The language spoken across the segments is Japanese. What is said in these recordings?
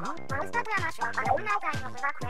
の。モンスタープラナショナル運動会の不学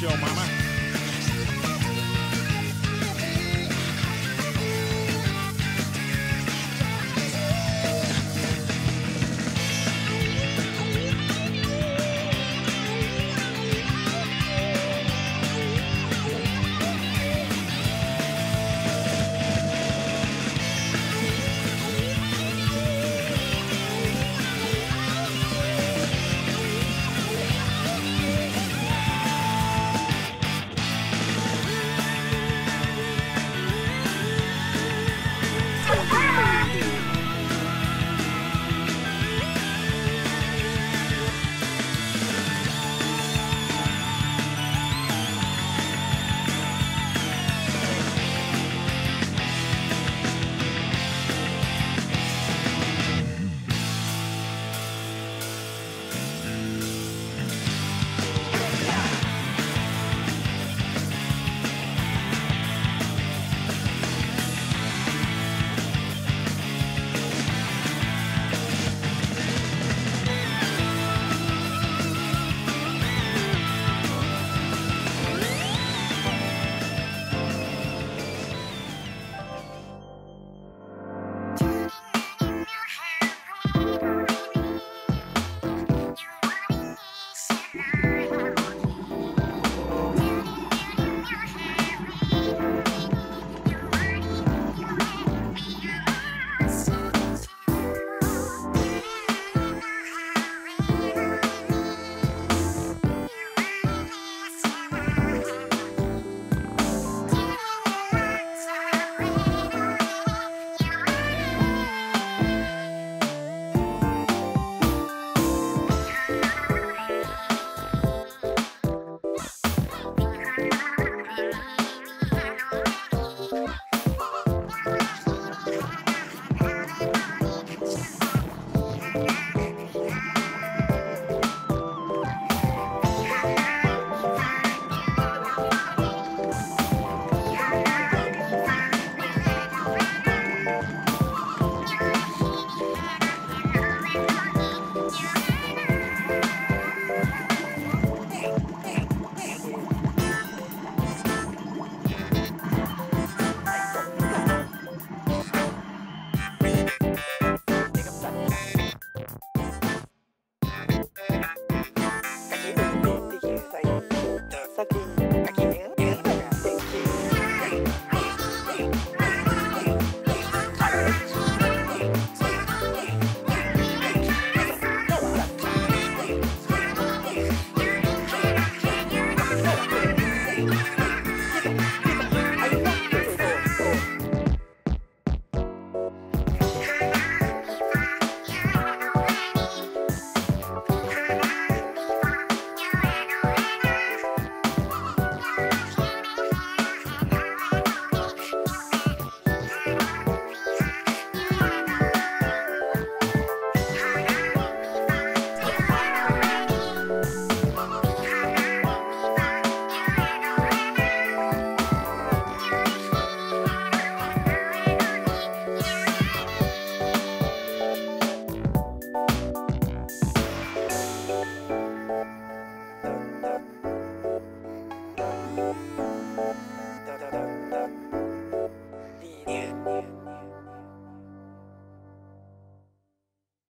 Yo, mama.